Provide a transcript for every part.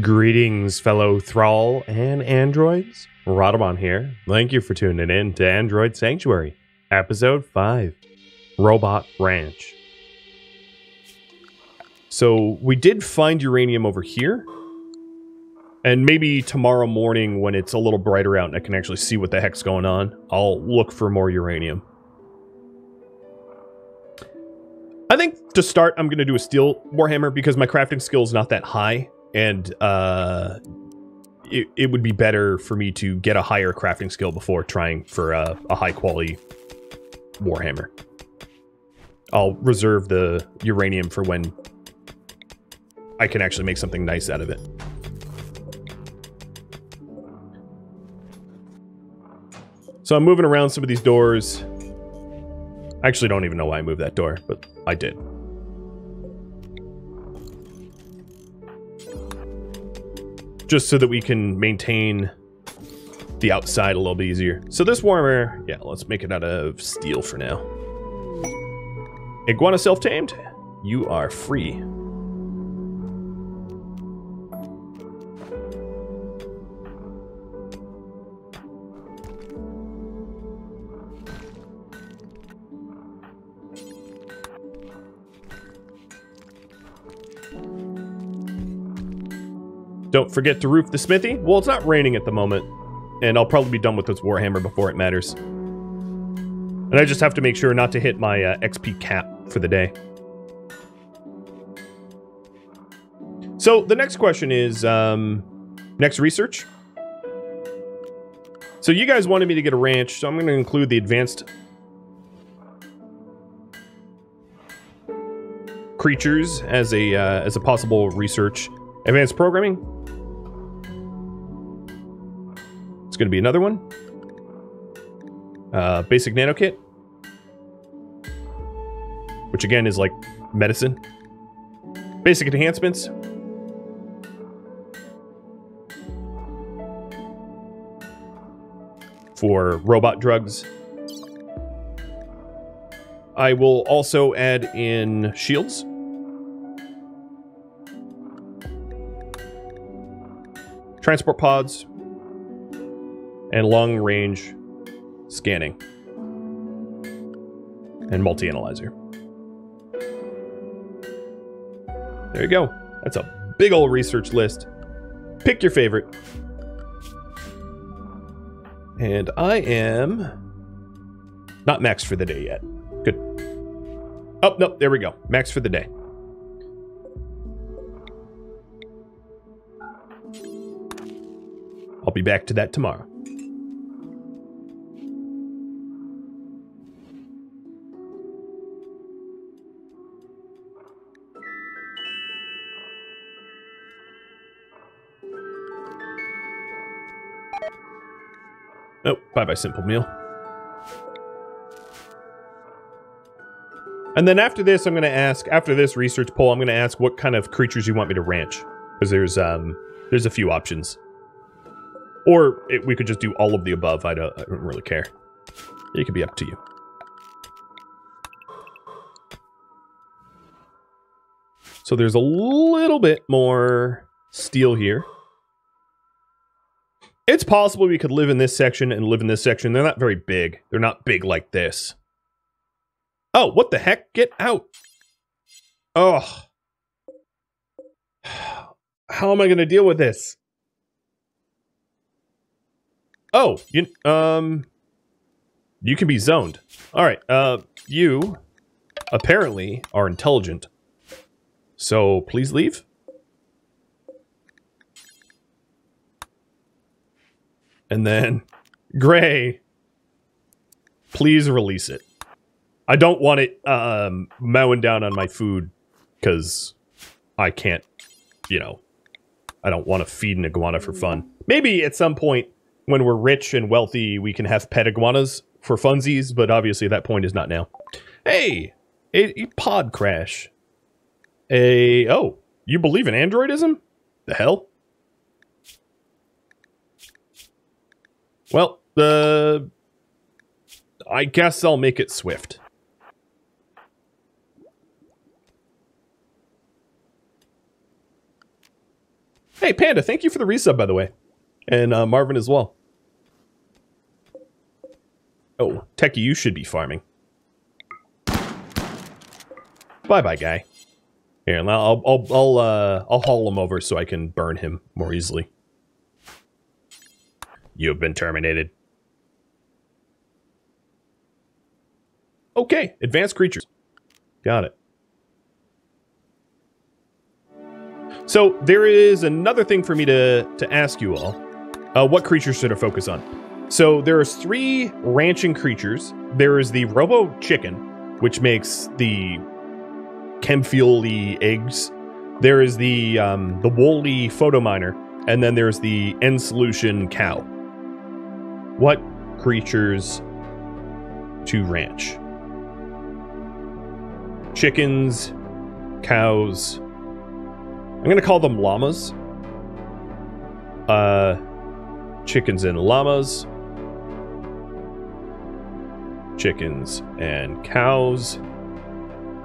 Greetings, fellow thrall and androids. Rhadamant here. Thank you for tuning in to Android Sanctuary, Episode 5 Robot Ranch. So, we did find uranium over here. And maybe tomorrow morning, when it's a little brighter out and I can actually see what the heck's going on, I'll look for more uranium. I think to start, I'm going to do a steel warhammer because my crafting skill is not that high and uh, it, it would be better for me to get a higher crafting skill before trying for a, a high quality Warhammer. I'll reserve the uranium for when I can actually make something nice out of it. So I'm moving around some of these doors. I actually don't even know why I moved that door, but I did. Just so that we can maintain the outside a little bit easier. So this warmer, yeah, let's make it out of steel for now. Iguana self-tamed, you are free. Don't forget to roof the smithy. Well, it's not raining at the moment, and I'll probably be done with this Warhammer before it matters. And I just have to make sure not to hit my uh, XP cap for the day. So the next question is, um, next research. So you guys wanted me to get a ranch, so I'm going to include the advanced creatures as a uh, as a possible research. Advanced programming, It's going to be another one. Uh, basic nano kit. Which again is like medicine. Basic enhancements. For robot drugs. I will also add in shields. Transport pods, and long range scanning and multi-analyzer. There you go. That's a big old research list. Pick your favorite. And I am not max for the day yet. Good. Oh, no, there we go. Max for the day. I'll be back to that tomorrow. Oh, bye-bye, Simple Meal. And then after this, I'm going to ask, after this research poll, I'm going to ask what kind of creatures you want me to ranch. Because there's, um, there's a few options. Or it, we could just do all of the above. I don't, I don't really care. It could be up to you. So there's a little bit more steel here. It's possible we could live in this section and live in this section. They're not very big. They're not big like this. Oh, what the heck? Get out. Oh. How am I going to deal with this? Oh, you, um, you can be zoned. All right, uh, you apparently are intelligent. So please leave. And then, Gray, please release it. I don't want it um, mowing down on my food because I can't, you know, I don't want to feed an iguana for fun. Maybe at some point when we're rich and wealthy, we can have pet iguanas for funsies, but obviously that point is not now. Hey, a, a pod crash. A, oh, you believe in androidism? The hell? Well, uh, I guess I'll make it swift. Hey, Panda, thank you for the resub, by the way. And uh, Marvin as well. Oh, Techie, you should be farming. Bye-bye, guy. Here, I'll I'll I'll uh I'll haul him over so I can burn him more easily. You've been terminated. Okay, advanced creatures. Got it. So there is another thing for me to to ask you all. Uh, what creatures should I focus on? So there's three ranching creatures. There is the Robo Chicken, which makes the chemfuel eggs. There is the um, the woolly photominer, and then there's the end solution cow. What creatures to ranch? Chickens, cows. I'm gonna call them llamas. Uh, chickens and llamas. Chickens and cows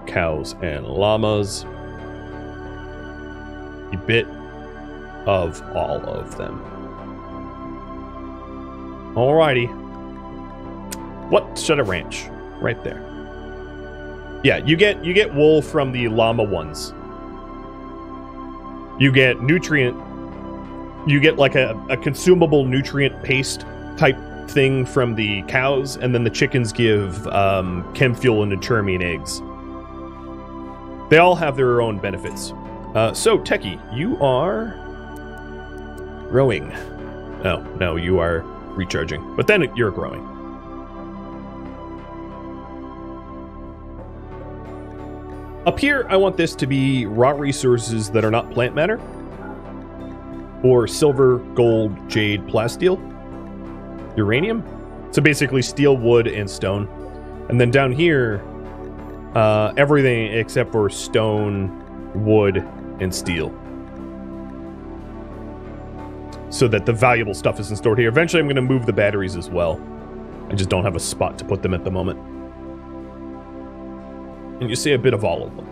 cows and llamas. A bit of all of them. Alrighty. What should a ranch? Right there. Yeah, you get you get wool from the llama ones. You get nutrient you get like a, a consumable nutrient paste type thing from the cows, and then the chickens give um, chem fuel and determine eggs. They all have their own benefits. Uh, so, Techie, you are growing. Oh, no, you are recharging. But then you're growing. Up here, I want this to be raw resources that are not plant matter. Or silver, gold, jade, plasteel. Uranium. So basically steel, wood, and stone. And then down here, uh, everything except for stone, wood, and steel. So that the valuable stuff isn't stored here. Eventually I'm going to move the batteries as well. I just don't have a spot to put them at the moment. And you see a bit of all of them.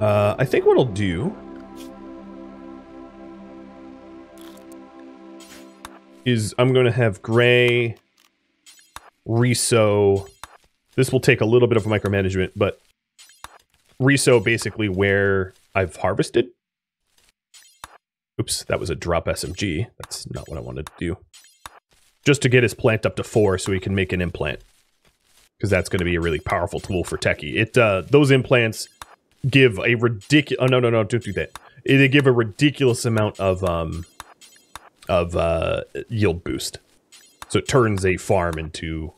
Uh, I think what I'll do is I'm going to have gray resow. This will take a little bit of micromanagement, but resow basically where I've harvested. Oops, that was a drop SMG. That's not what I wanted to do. Just to get his plant up to four so he can make an implant. Because that's going to be a really powerful tool for Techie. It uh, Those implants give a ridiculous... Oh, no, no, no, don't do that. They give a ridiculous amount of um, of uh, yield boost. So it turns a farm into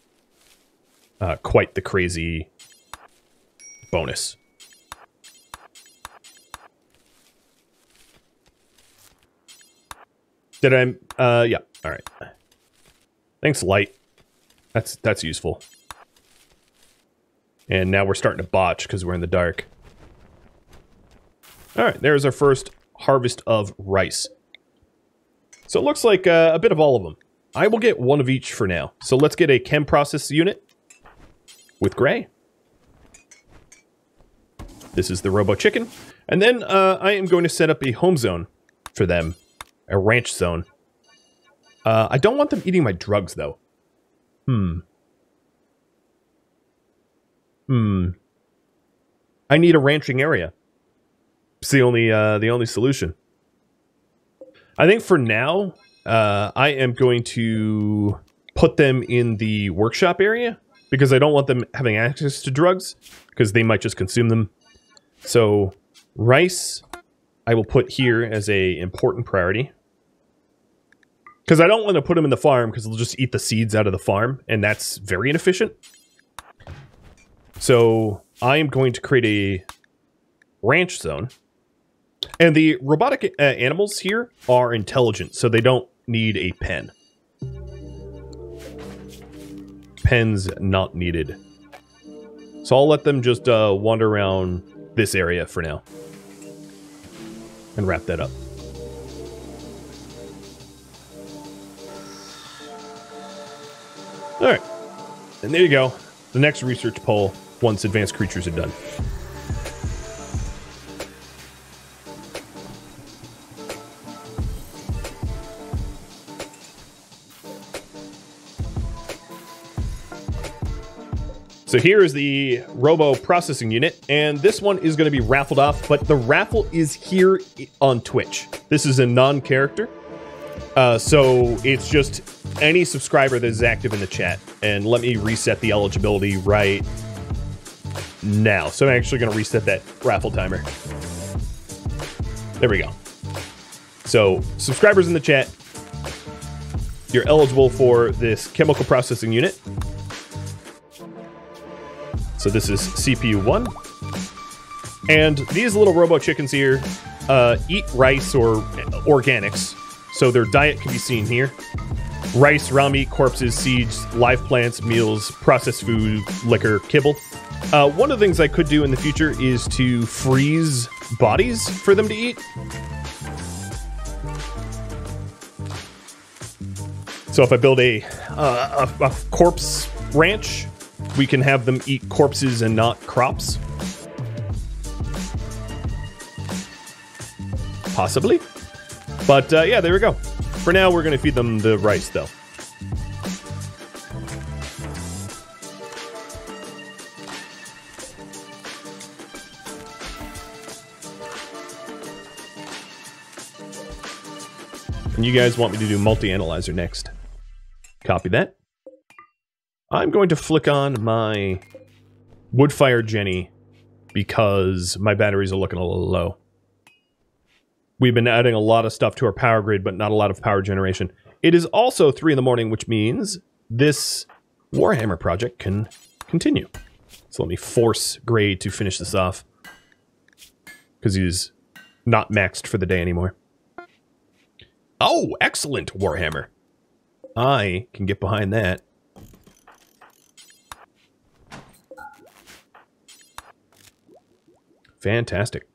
uh, quite the crazy bonus. Did I? Uh, yeah. All right. Thanks, light. That's that's useful. And now we're starting to botch because we're in the dark. All right, there's our first harvest of rice. So it looks like uh, a bit of all of them. I will get one of each for now. So let's get a chem process unit with gray. This is the Robo Chicken. And then uh, I am going to set up a home zone for them. A ranch zone. Uh, I don't want them eating my drugs, though. Hmm. Hmm. I need a ranching area. It's the only, uh, the only solution. I think for now, uh, I am going to put them in the workshop area because I don't want them having access to drugs because they might just consume them. So rice, I will put here as a important priority. Because I don't want to put them in the farm because they'll just eat the seeds out of the farm, and that's very inefficient. So I am going to create a ranch zone. And the robotic uh, animals here are intelligent, so they don't need a pen. Pens not needed. So I'll let them just uh, wander around this area for now. And wrap that up. All right. And there you go. The next research poll once advanced creatures are done. So here is the robo processing unit, and this one is going to be raffled off, but the raffle is here on Twitch. This is a non character, uh, so it's just any subscriber that is active in the chat. And let me reset the eligibility right now. So I'm actually going to reset that raffle timer. There we go. So subscribers in the chat, you're eligible for this chemical processing unit. So this is CPU one. And these little robo chickens here uh, eat rice or organics. So their diet can be seen here. Rice, raw meat, corpses, seeds, live plants, meals, processed food, liquor, kibble. Uh, one of the things I could do in the future is to freeze bodies for them to eat. So if I build a, uh, a, a corpse ranch, we can have them eat corpses and not crops. Possibly. But uh, yeah, there we go. For now, we're going to feed them the rice, though. And you guys want me to do multi-analyzer next. Copy that. I'm going to flick on my Woodfire Jenny because my batteries are looking a little low. We've been adding a lot of stuff to our power grid, but not a lot of power generation. It is also 3 in the morning, which means this Warhammer project can continue. So let me force Gray to finish this off. Because he's not maxed for the day anymore. Oh, excellent, Warhammer. I can get behind that. Fantastic.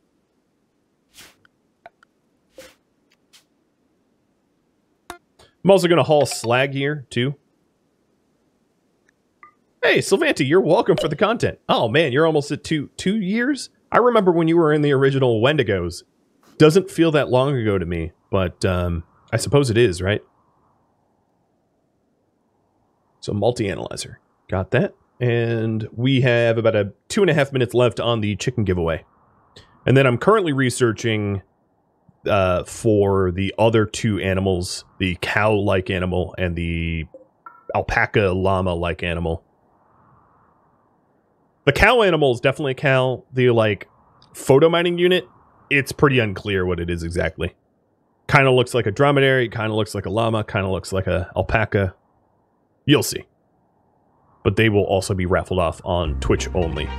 I'm also going to haul slag here, too. Hey, Sylvanti, you're welcome for the content. Oh, man, you're almost at two two years? I remember when you were in the original Wendigos. Doesn't feel that long ago to me, but um, I suppose it is, right? So multi-analyzer. Got that. And we have about a two and a half minutes left on the chicken giveaway. And then I'm currently researching uh, for the other two animals, the cow-like animal and the alpaca llama-like animal. The cow animal is definitely a cow. The like photo mining unit, it's pretty unclear what it is exactly. Kind of looks like a dromedary, kind of looks like a llama, kind of looks like a alpaca. You'll see. But they will also be raffled off on Twitch only.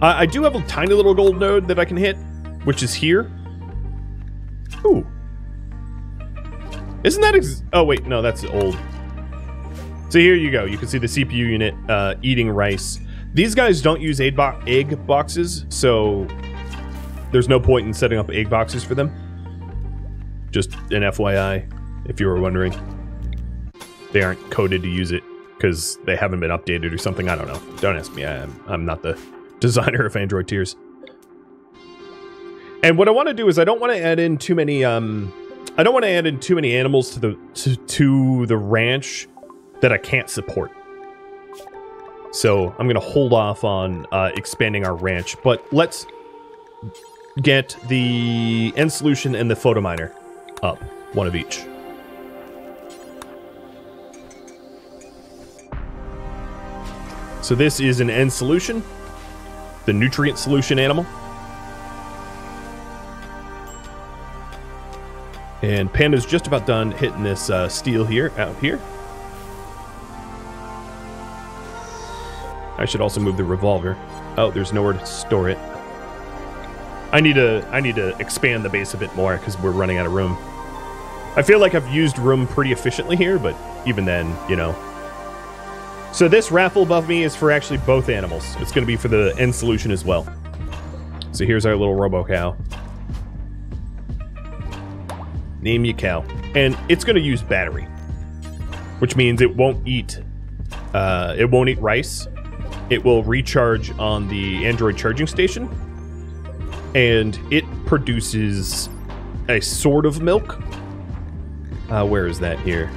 I do have a tiny little gold node that I can hit, which is here. Ooh. Isn't that Oh, wait, no, that's old. So here you go. You can see the CPU unit uh, eating rice. These guys don't use egg, bo egg boxes, so there's no point in setting up egg boxes for them. Just an FYI, if you were wondering. They aren't coded to use it because they haven't been updated or something. I don't know. Don't ask me. I I'm not the designer of Android Tiers. And what I want to do is I don't want to add in too many um I don't want to add in too many animals to the to, to the ranch that I can't support. So I'm to hold off on uh, expanding our ranch, but let's get the end solution and the photo miner up, one of each. So this is an end solution the nutrient solution animal. And Panda's just about done hitting this uh, steel here, out here. I should also move the revolver. Oh, there's nowhere to store it. I need to I need to expand the base a bit more because we're running out of room. I feel like I've used room pretty efficiently here, but even then, you know, so this raffle above me is for actually both animals. It's going to be for the end solution as well. So here's our little robo cow. Name your cow. And it's going to use battery, which means it won't eat. Uh, it won't eat rice. It will recharge on the Android charging station, and it produces a sort of milk. Uh, where is that here?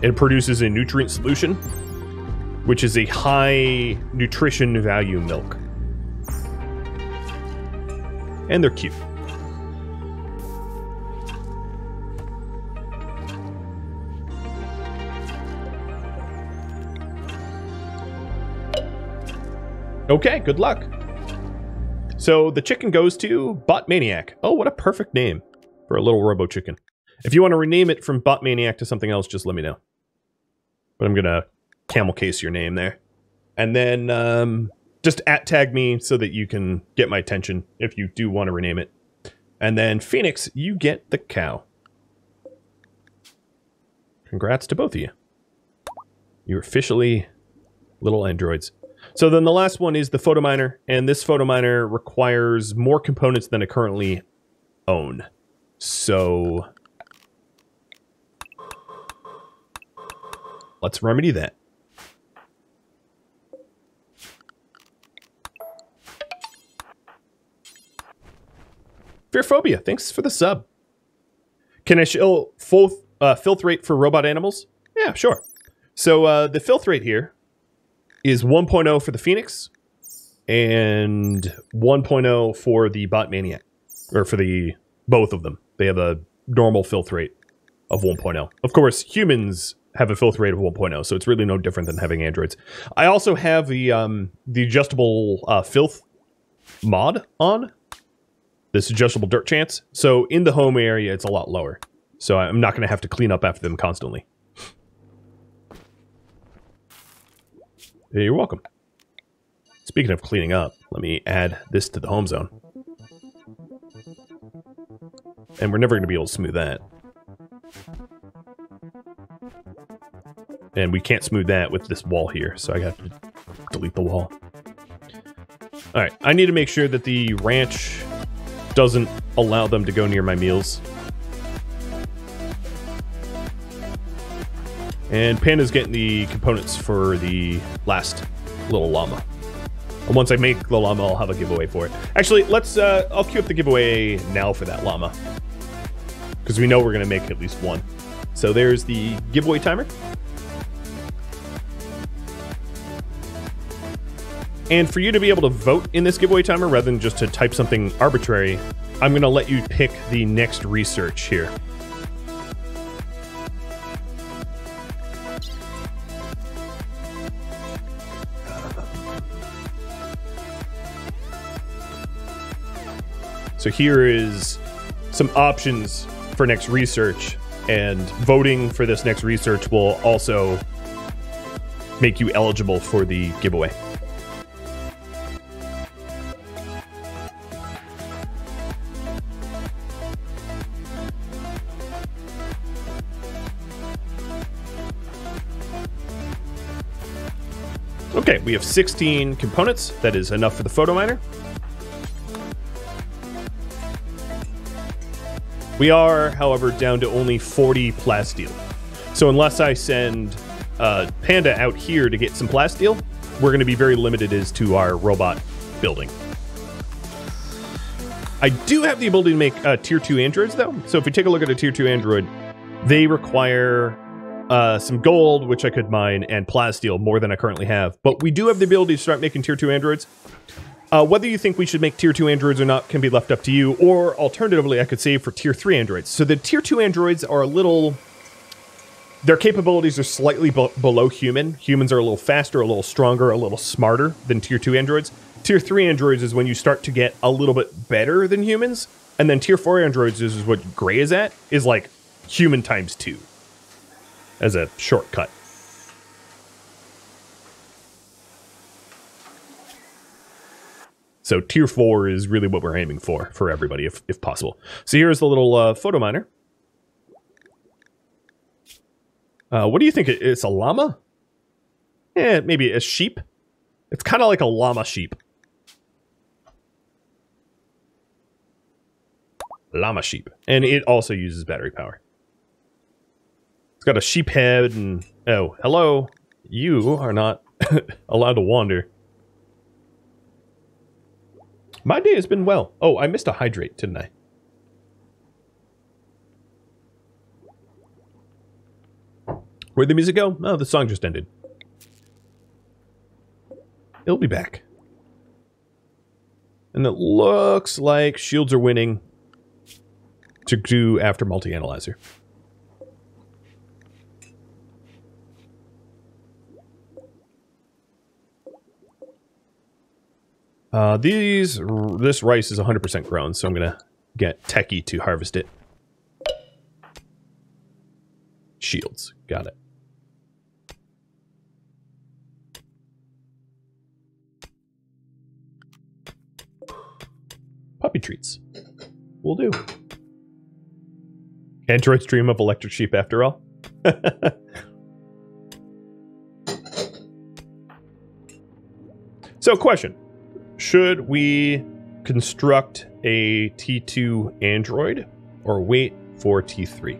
It produces a nutrient solution, which is a high nutrition value milk. And they're cute. Okay, good luck. So the chicken goes to Bot Maniac. Oh, what a perfect name for a little robo chicken. If you want to rename it from Bot Maniac to something else, just let me know. But I'm gonna camel case your name there, and then um, just at tag me so that you can get my attention if you do want to rename it. And then Phoenix, you get the cow. Congrats to both of you. You're officially little androids. So then the last one is the photo miner, and this photo miner requires more components than I currently own. So let's remedy that. Fearphobia, thanks for the sub. Can I show full uh, filth rate for robot animals? Yeah, sure. So uh, the filth rate here is 1.0 for the Phoenix and 1.0 for the Bot Maniac, or for the both of them. They have a normal filth rate of 1.0. Of course, humans have a filth rate of 1.0, so it's really no different than having androids. I also have the um, the adjustable uh, filth mod on. This adjustable dirt chance. So in the home area, it's a lot lower. So I'm not going to have to clean up after them constantly. You're welcome. Speaking of cleaning up, let me add this to the home zone. And we're never going to be able to smooth that. And we can't smooth that with this wall here, so I got to delete the wall. Alright, I need to make sure that the ranch doesn't allow them to go near my meals. And Panda's getting the components for the last little llama. And once I make the llama, I'll have a giveaway for it. Actually, let's, uh, I'll queue up the giveaway now for that llama. Because we know we're going to make at least one. So there's the giveaway timer. And for you to be able to vote in this giveaway timer rather than just to type something arbitrary, I'm going to let you pick the next research here. So here is some options for next research, and voting for this next research will also make you eligible for the giveaway. We have 16 components. That is enough for the photo miner. We are, however, down to only 40 plasteel. So unless I send uh, Panda out here to get some plasteel, we're going to be very limited as to our robot building. I do have the ability to make uh, tier 2 androids, though. So if we take a look at a tier 2 android, they require uh, some gold, which I could mine, and plasteel, more than I currently have. But we do have the ability to start making tier 2 androids. Uh, whether you think we should make tier 2 androids or not can be left up to you, or alternatively, I could save for tier 3 androids. So the tier 2 androids are a little. Their capabilities are slightly be below human. Humans are a little faster, a little stronger, a little smarter than tier 2 androids. Tier 3 androids is when you start to get a little bit better than humans. And then tier 4 androids is what Gray is at, is like human times 2 as a shortcut. So tier four is really what we're aiming for for everybody, if, if possible. So here's the little uh, photo miner. Uh, what do you think? It's a llama? Yeah, maybe a sheep. It's kind of like a llama sheep. Llama sheep. And it also uses battery power. It's got a sheep head and... Oh, hello. You are not allowed to wander. My day has been well. Oh, I missed a hydrate, didn't I? Where'd the music go? Oh, the song just ended. It'll be back. And it looks like shields are winning to do after multi-analyzer. Uh, these, this rice is 100% grown, so I'm gonna get Techie to harvest it. Shields, got it. Puppy treats. Will do. Android's dream of electric sheep after all. so question. Should we construct a T2 Android or wait for T3?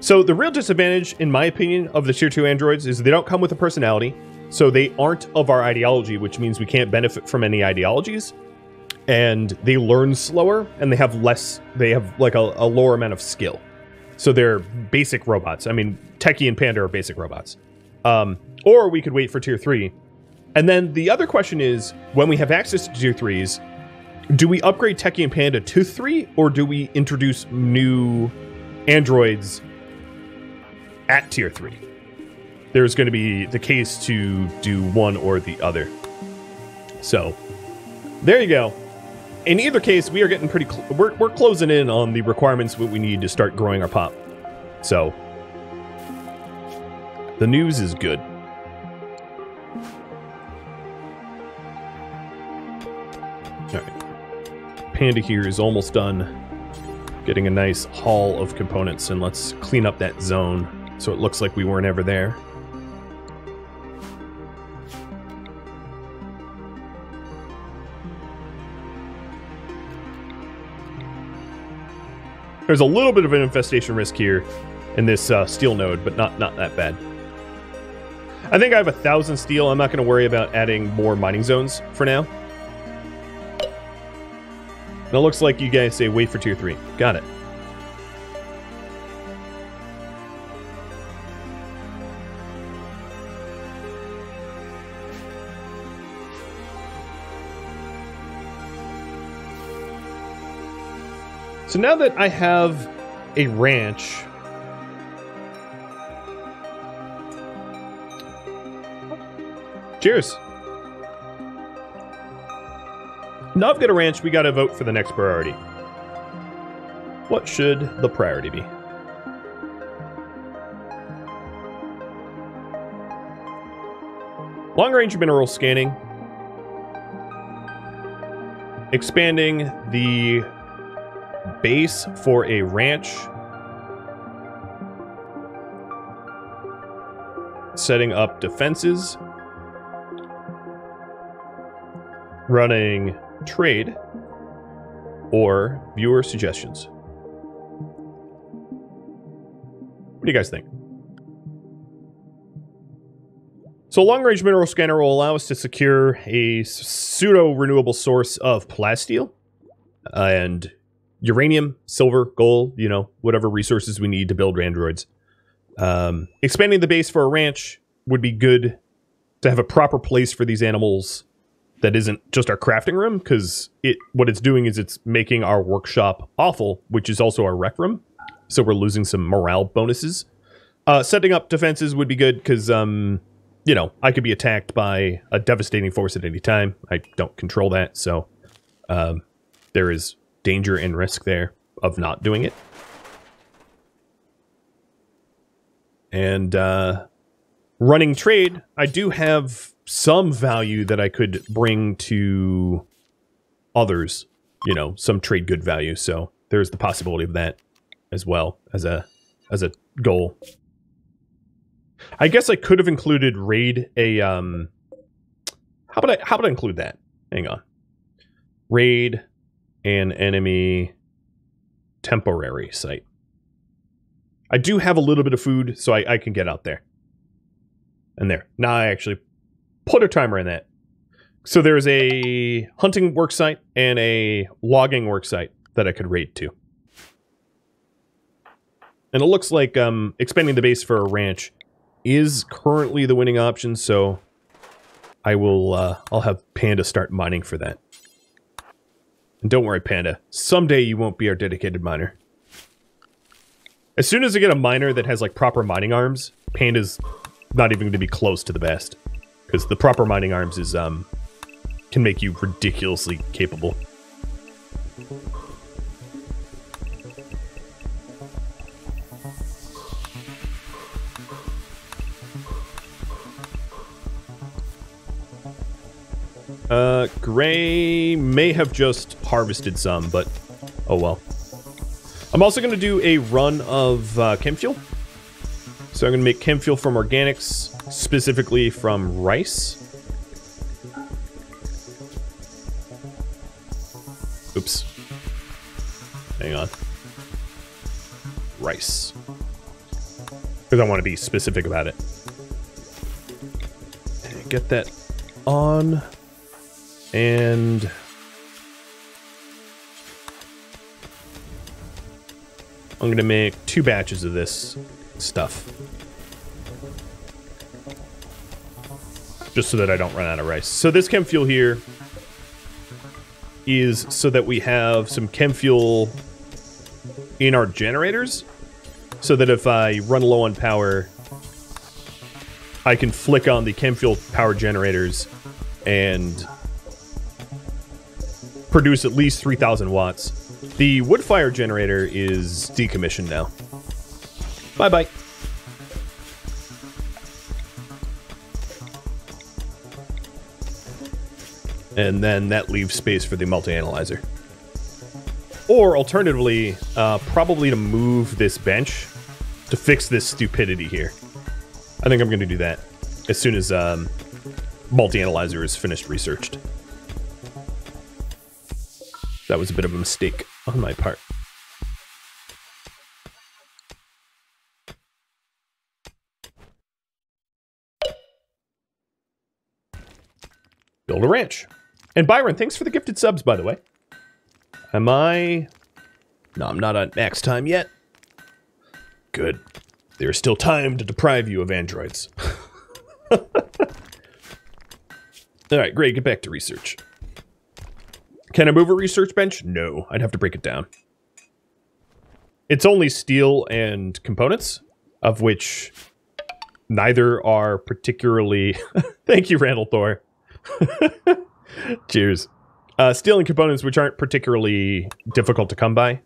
So the real disadvantage, in my opinion, of the tier 2 androids is they don't come with a personality. So they aren't of our ideology, which means we can't benefit from any ideologies. And they learn slower and they have less, they have like a, a lower amount of skill. So they're basic robots. I mean, Techie and Panda are basic robots. Um, or we could wait for tier 3. And then the other question is, when we have access to tier 3s, do we upgrade Techie and Panda to 3 or do we introduce new androids at tier 3. There's going to be the case to do one or the other. So, there you go. In either case, we are getting pretty we're, we're closing in on the requirements that we need to start growing our pop. So, the news is good. Alright. Panda here is almost done getting a nice haul of components, and let's clean up that zone so it looks like we weren't ever there. There's a little bit of an infestation risk here in this uh, steel node, but not, not that bad. I think I have a thousand steel. I'm not going to worry about adding more mining zones for now. It looks like you guys say wait for tier 3. Got it. So now that I have a ranch, cheers. Now I've got a ranch, we gotta vote for the next priority. What should the priority be? Long range mineral scanning. Expanding the base for a ranch. Setting up defenses. Running trade. Or viewer suggestions. What do you guys think? So long range mineral scanner will allow us to secure a pseudo renewable source of plasteel and uranium, silver, gold, you know, whatever resources we need to build androids. Um, expanding the base for a ranch would be good to have a proper place for these animals that isn't just our crafting room because it what it's doing is it's making our workshop awful, which is also our rec room. So we're losing some morale bonuses. Uh, setting up defenses would be good because, um, you know, I could be attacked by a devastating force at any time. I don't control that, so um, there is danger and risk there of not doing it. And uh, running trade, I do have some value that I could bring to others, you know, some trade good value. So there's the possibility of that as well as a as a goal. I guess I could have included raid a um how about I how about I include that? Hang on. Raid an enemy temporary site. I do have a little bit of food, so I, I can get out there. And there. Now I actually put a timer in that. So there's a hunting work site and a logging work site. that I could raid to. And it looks like um, expanding the base for a ranch is currently the winning option, so I will, uh, I'll have Panda start mining for that. And don't worry, Panda. Someday you won't be our dedicated miner. As soon as I get a miner that has, like, proper mining arms, Panda's not even going to be close to the best. Because the proper mining arms is, um, can make you ridiculously capable. Uh, Gray may have just harvested some, but oh well. I'm also going to do a run of uh, chem fuel. So I'm going to make chem fuel from organics, specifically from rice. Oops. Hang on. Rice. Because I want to be specific about it. Get that on. And... I'm going to make two batches of this stuff. Just so that I don't run out of rice. So this chem fuel here is so that we have some chem fuel in our generators. So that if I run low on power, I can flick on the chem fuel power generators and produce at least 3,000 watts. The wood fire generator is decommissioned now. Bye-bye. And then that leaves space for the multi-analyzer. Or alternatively, uh, probably to move this bench to fix this stupidity here. I think I'm going to do that as soon as um, multi-analyzer is finished researched. That was a bit of a mistake on my part. Build a ranch. And Byron, thanks for the gifted subs, by the way. Am I... No, I'm not on max time yet. Good. There is still time to deprive you of androids. Alright, great. Get back to research. Can I move a research bench? No, I'd have to break it down. It's only steel and components, of which neither are particularly... Thank you, Randall Thor. Cheers. Uh, steel and components which aren't particularly difficult to come by.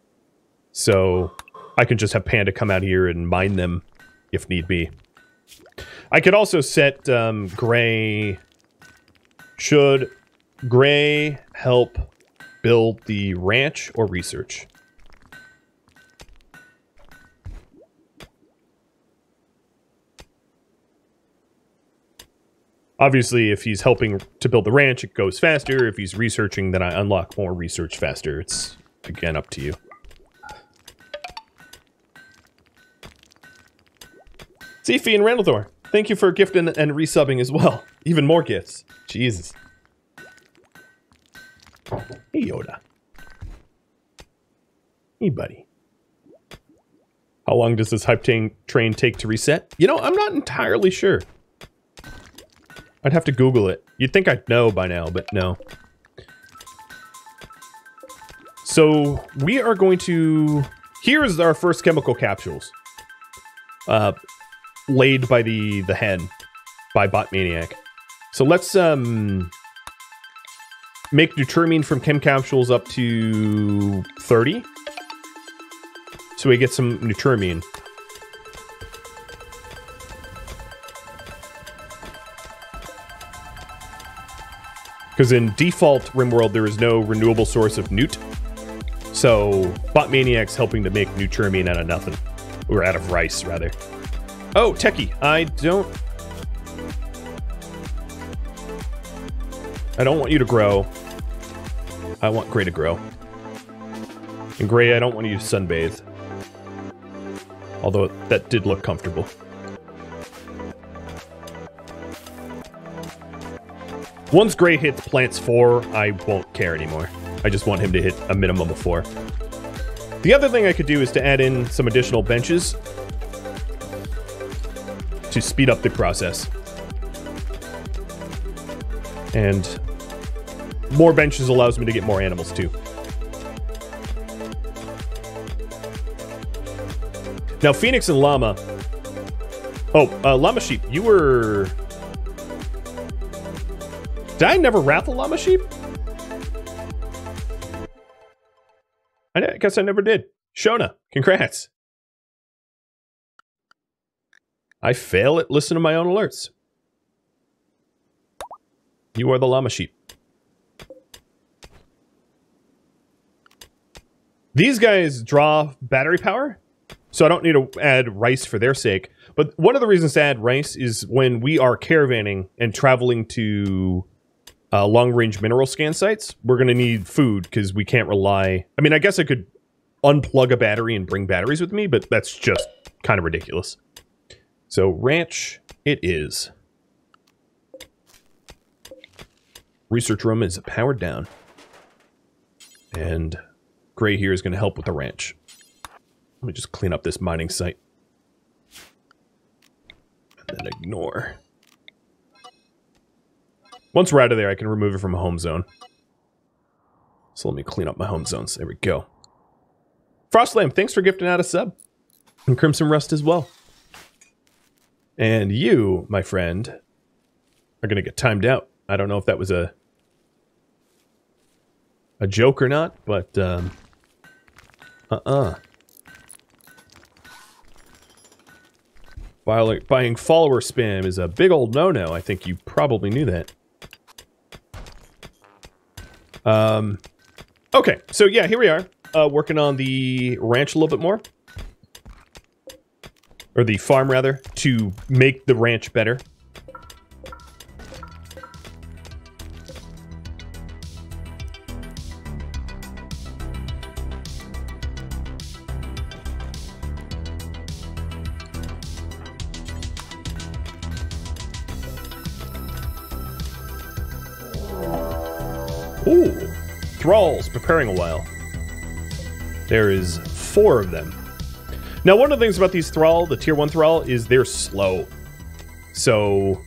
So I can just have Panda come out here and mine them if need be. I could also set um, Gray... Should Gray help build the ranch or research? Obviously, if he's helping to build the ranch, it goes faster. If he's researching, then I unlock more research faster. It's, again, up to you. Zifi and Randall thank you for gifting and resubbing as well. Even more gifts. Jesus. Hey, Yoda. Hey, buddy. How long does this hype train take to reset? You know, I'm not entirely sure. I'd have to Google it. You'd think I'd know by now, but no. So, we are going to... Here's our first chemical capsules. Uh, laid by the, the hen. By Bot Maniac. So let's, um make Neutroamine from chem capsules up to 30. So we get some Neutroamine. Because in default RimWorld, there is no renewable source of Newt. So Bot Maniac's helping to make Neutroamine out of nothing. Or out of rice, rather. Oh, Techie, I don't... I don't want you to grow. I want Gray to grow. And Gray, I don't want to sunbathe. Although that did look comfortable. Once Gray hits plants 4, I won't care anymore. I just want him to hit a minimum of four. The other thing I could do is to add in some additional benches to speed up the process. And more benches allows me to get more animals too. Now, Phoenix and Llama. Oh, uh, Llama Sheep, you were. Did I never raffle Llama Sheep? I guess I never did. Shona, congrats. I fail at listening to my own alerts. You are the llama sheep. These guys draw battery power, so I don't need to add rice for their sake. But one of the reasons to add rice is when we are caravanning and traveling to uh, long-range mineral scan sites, we're going to need food because we can't rely... I mean, I guess I could unplug a battery and bring batteries with me, but that's just kind of ridiculous. So ranch it is. Research room is powered down. And Gray here is going to help with the ranch. Let me just clean up this mining site. And then ignore. Once we're out of there, I can remove it from a home zone. So let me clean up my home zones. There we go. Frostlam, thanks for gifting out a sub. And Crimson Rust as well. And you, my friend, are going to get timed out. I don't know if that was a a joke or not, but um, uh-uh. Buying follower spam is a big old no-no. I think you probably knew that. Um, okay, so yeah, here we are, uh, working on the ranch a little bit more. Or the farm, rather, to make the ranch better. A while. There is four of them. Now, one of the things about these thrall, the tier one thrall, is they're slow. So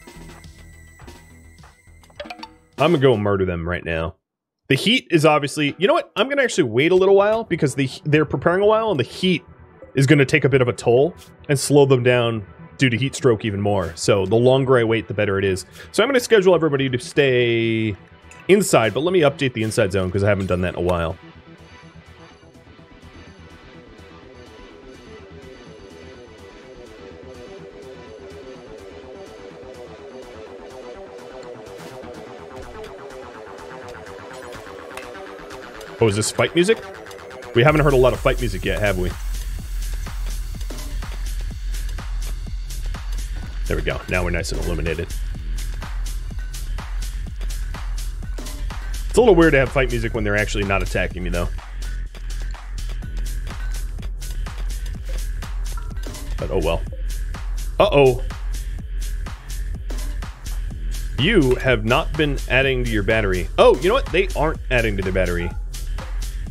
I'm gonna go murder them right now. The heat is obviously, you know what? I'm gonna actually wait a little while because the they're preparing a while and the heat is gonna take a bit of a toll and slow them down due to heat stroke even more. So the longer I wait, the better it is. So I'm gonna schedule everybody to stay inside, but let me update the inside zone because I haven't done that in a while. Oh, is this fight music? We haven't heard a lot of fight music yet, have we? There we go. Now we're nice and illuminated. It's a little weird to have fight music when they're actually not attacking me, though. But oh well. Uh-oh. You have not been adding to your battery. Oh, you know what? They aren't adding to their battery.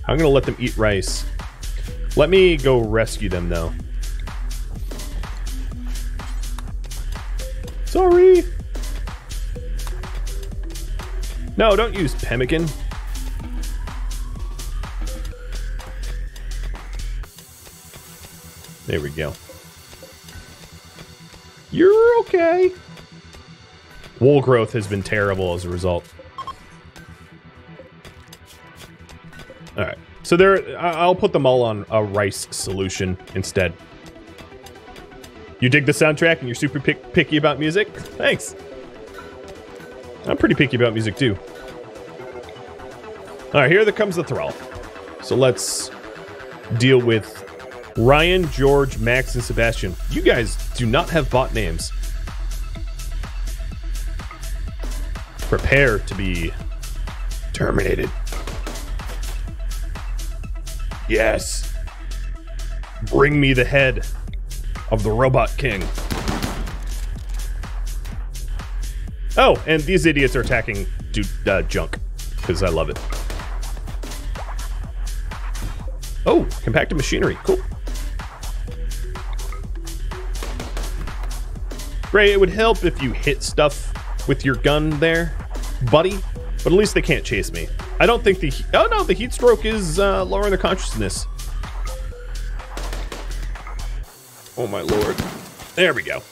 I'm gonna let them eat rice. Let me go rescue them, though. Sorry! No, don't use pemmican. There we go. You're okay. Wool growth has been terrible as a result. Alright. So there, I'll put them all on a rice solution instead. You dig the soundtrack and you're super pick picky about music? Thanks. I'm pretty picky about music too. Alright, here comes the Thrall. So let's deal with Ryan, George, Max, and Sebastian. You guys do not have bot names. Prepare to be terminated. Yes. Bring me the head of the Robot King. Oh, and these idiots are attacking uh, junk because I love it. Oh, compacted machinery. Cool. Gray, it would help if you hit stuff with your gun there, buddy. But at least they can't chase me. I don't think the... Oh, no, the heat stroke is uh, lowering their consciousness. Oh, my lord. There we go.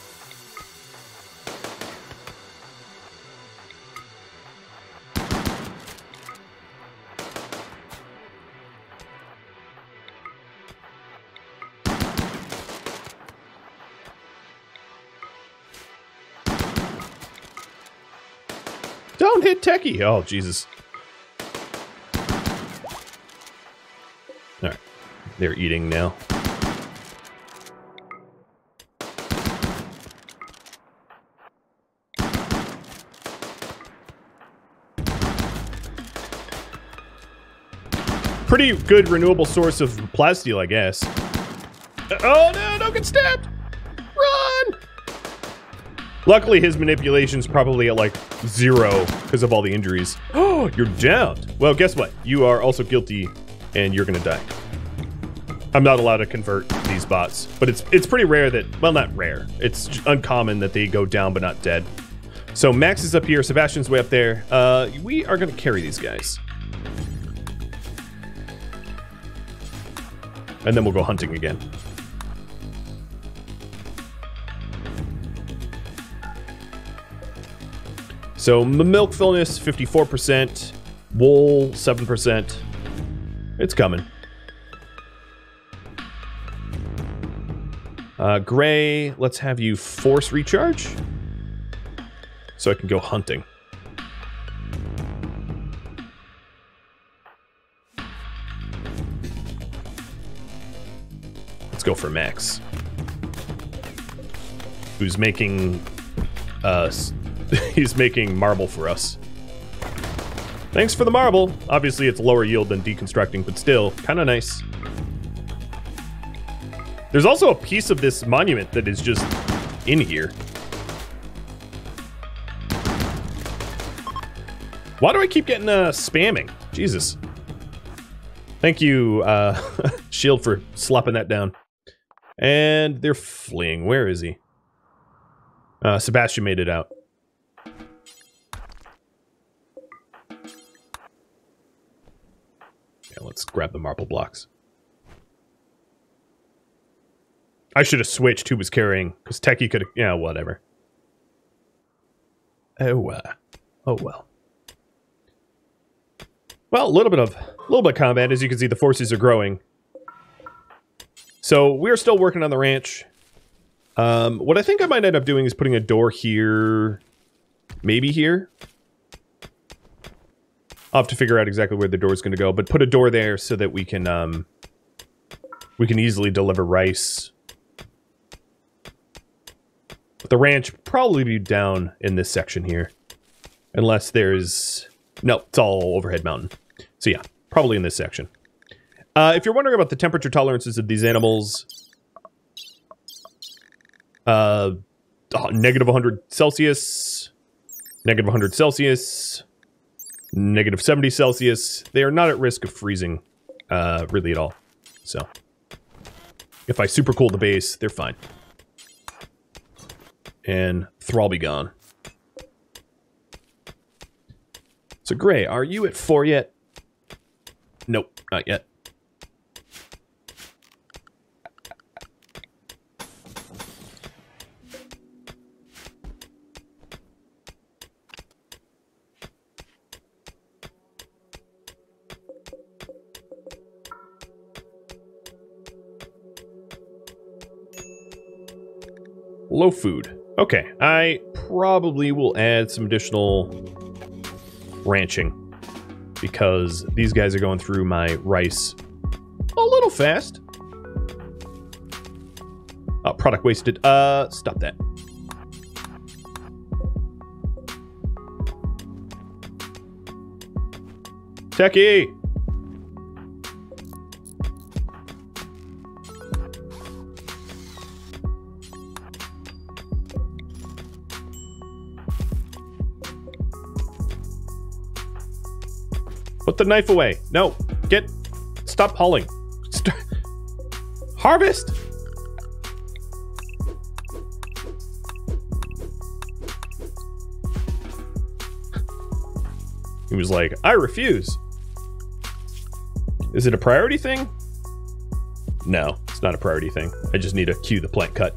Techie. Oh, Jesus. All right. They're eating now. Pretty good renewable source of plasteel, I guess. Uh, oh no, don't get stabbed! Run! Luckily, his manipulation's probably at like zero because of all the injuries. Oh, you're downed. Well, guess what? You are also guilty and you're gonna die. I'm not allowed to convert these bots, but it's it's pretty rare that, well, not rare. It's uncommon that they go down but not dead. So Max is up here, Sebastian's way up there. Uh, we are gonna carry these guys. And then we'll go hunting again. So milk fullness, 54%. Wool, 7%. It's coming. Uh, Gray, let's have you force recharge. So I can go hunting. Let's go for Max. Who's making uh, he's making marble for us. Thanks for the marble. Obviously, it's lower yield than deconstructing, but still, kind of nice. There's also a piece of this monument that is just in here. Why do I keep getting uh, spamming? Jesus. Thank you, uh, Shield, for slapping that down. And they're fleeing. Where is he? Uh, Sebastian made it out. Let's grab the marble blocks. I should have switched who was carrying, because Techie could have... Yeah, whatever. Oh, uh, oh well. Well, a little bit of... A little bit of combat. As you can see, the forces are growing. So, we're still working on the ranch. Um, what I think I might end up doing is putting a door here... Maybe here? I'll have to figure out exactly where the door is going to go, but put a door there so that we can, um, we can easily deliver rice. But the ranch probably be down in this section here. Unless there's... No, it's all overhead mountain. So yeah, probably in this section. Uh, if you're wondering about the temperature tolerances of these animals, uh, negative 100 Celsius, negative 100 Celsius, negative 70 Celsius. They are not at risk of freezing uh, really at all. So if I super cool the base, they're fine. And Thrall be gone. So Gray, are you at four yet? Nope, not yet. Low food. Okay, I probably will add some additional ranching because these guys are going through my rice a little fast. Oh, product wasted. Uh, stop that. Techie! Put the knife away. No, get, stop hauling. Harvest! He was like, I refuse. Is it a priority thing? No, it's not a priority thing. I just need to queue the plant cut.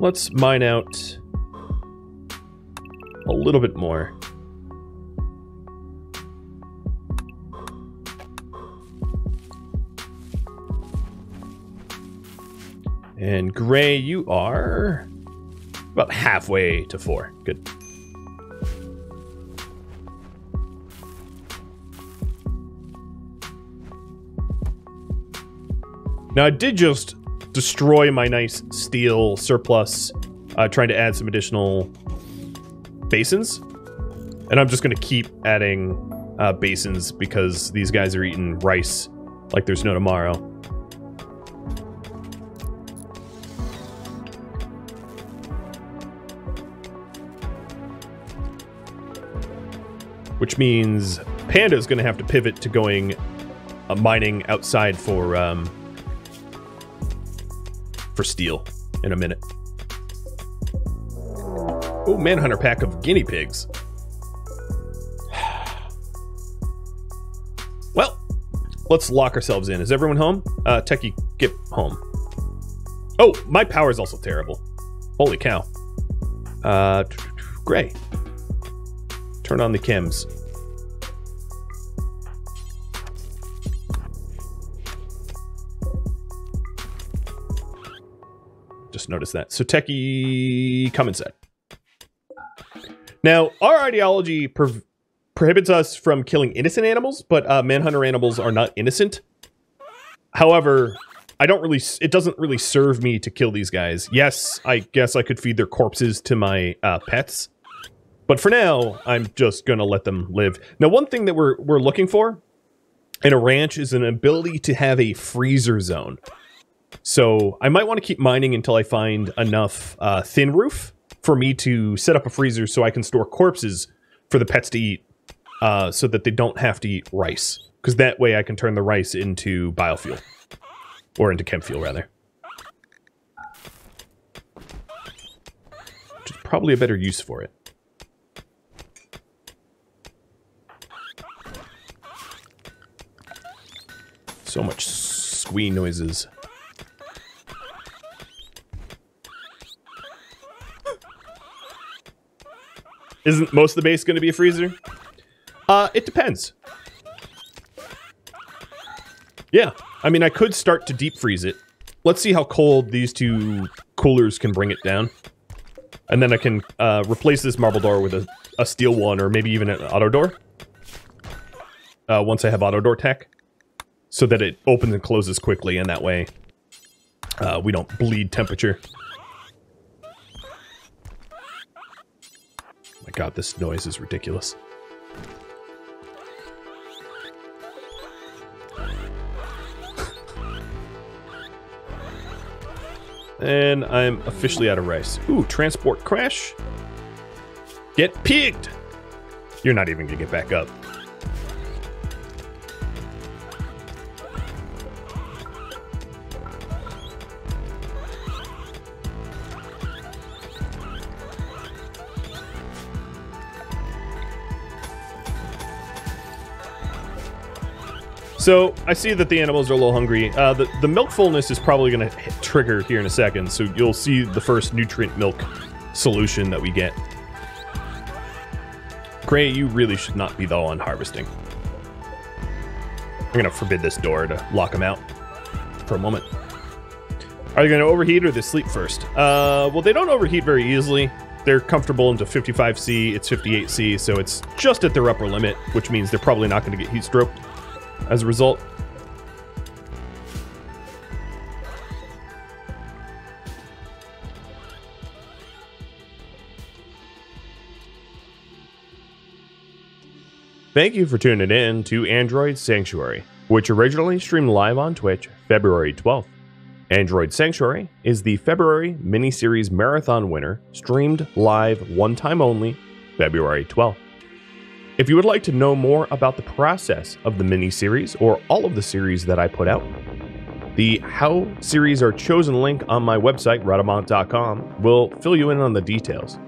Let's mine out a little bit more. And Gray, you are about halfway to four. Good. Now, I did just destroy my nice steel surplus, uh, trying to add some additional basins. And I'm just going to keep adding uh, basins because these guys are eating rice like there's no tomorrow. Which means Panda is going to have to pivot to going uh, mining outside for um, for steel in a minute. Oh, Manhunter pack of guinea pigs. well, let's lock ourselves in. Is everyone home? Uh, Techie, get home. Oh, my power is also terrible. Holy cow. Uh, Gray. Turn on the chems. Noticed that. So Techie, come inside. Now, our ideology pro prohibits us from killing innocent animals, but uh, manhunter animals are not innocent. However, I don't really, it doesn't really serve me to kill these guys. Yes, I guess I could feed their corpses to my uh, pets, but for now, I'm just gonna let them live. Now, one thing that we're we're looking for in a ranch is an ability to have a freezer zone. So I might want to keep mining until I find enough uh, thin roof for me to set up a freezer so I can store corpses for the pets to eat, uh, so that they don't have to eat rice. Because that way I can turn the rice into biofuel, or into chem fuel rather. Which is probably a better use for it. So much squee noises. Isn't most of the base going to be a freezer? Uh, it depends. Yeah, I mean, I could start to deep freeze it. Let's see how cold these two coolers can bring it down. And then I can uh, replace this marble door with a, a steel one, or maybe even an auto door. Uh, once I have auto door tech so that it opens and closes quickly, and that way uh, we don't bleed temperature. My god, this noise is ridiculous. and I'm officially out of rice. Ooh, transport crash. Get pigged! You're not even gonna get back up. So I see that the animals are a little hungry. Uh, the, the milk fullness is probably going to trigger here in a second, so you'll see the first nutrient milk solution that we get. Gray, you really should not be the one harvesting. I'm going to forbid this door to lock them out for a moment. Are they going to overheat or they sleep first? Uh, well, they don't overheat very easily. They're comfortable into 55C, it's 58C, so it's just at their upper limit, which means they're probably not going to get heat stroke as a result. Thank you for tuning in to Android Sanctuary, which originally streamed live on Twitch February 12th. Android Sanctuary is the February miniseries marathon winner, streamed live one time only, February 12th. If you would like to know more about the process of the miniseries or all of the series that I put out, the How series are chosen link on my website, Rhadamant.com, will fill you in on the details.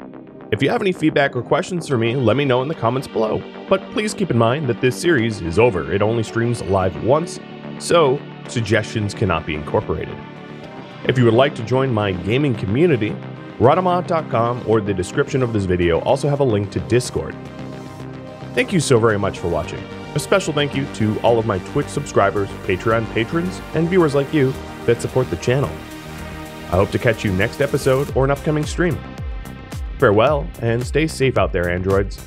If you have any feedback or questions for me, let me know in the comments below. But please keep in mind that this series is over. It only streams live once, so suggestions cannot be incorporated. If you would like to join my gaming community, Rhadamant.com or the description of this video also have a link to Discord. Thank you so very much for watching. A special thank you to all of my Twitch subscribers, Patreon patrons, and viewers like you that support the channel. I hope to catch you next episode or an upcoming stream. Farewell, and stay safe out there, androids.